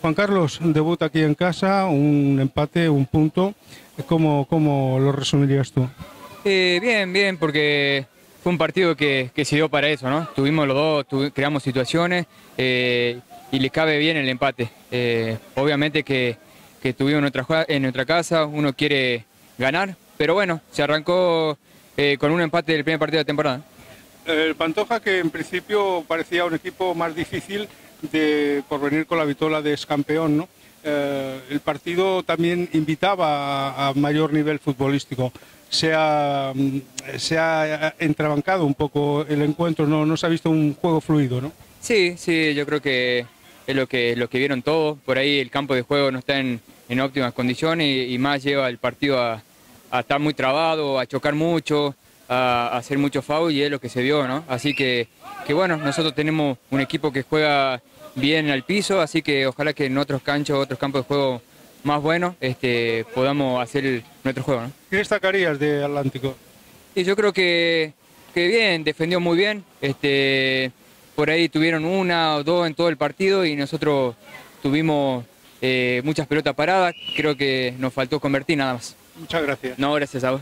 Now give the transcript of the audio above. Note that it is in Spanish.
Juan Carlos, debut aquí en casa, un empate, un punto. ¿Cómo, cómo lo resumirías tú? Eh, bien, bien, porque fue un partido que, que se dio para eso, ¿no? Tuvimos los dos, creamos situaciones eh, y le cabe bien el empate. Eh, obviamente que, que estuvimos en nuestra, en nuestra casa, uno quiere ganar, pero bueno, se arrancó eh, con un empate del primer partido de la temporada. El Pantoja, que en principio parecía un equipo más difícil de, por venir con la vitola de campeón, ¿no? Eh, el partido también invitaba a, a mayor nivel futbolístico. Se ha, mm, se ha entrabancado un poco el encuentro, no, no se ha visto un juego fluido, ¿no? Sí, sí, yo creo que es lo que, lo que vieron todos. Por ahí el campo de juego no está en, en óptimas condiciones y, y más lleva el partido a, a estar muy trabado, a chocar mucho, a, a hacer mucho foul y es lo que se vio, ¿no? Así que, que bueno, nosotros tenemos un equipo que juega bien al piso, así que ojalá que en otros canchos, otros campos de juego más buenos, este, podamos hacer el- nuestro juego, ¿no? ¿Qué destacarías de Atlántico? Y yo creo que, que bien, defendió muy bien. Este, por ahí tuvieron una o dos en todo el partido y nosotros tuvimos eh, muchas pelotas paradas. Creo que nos faltó convertir nada más. Muchas gracias. No, gracias a vos.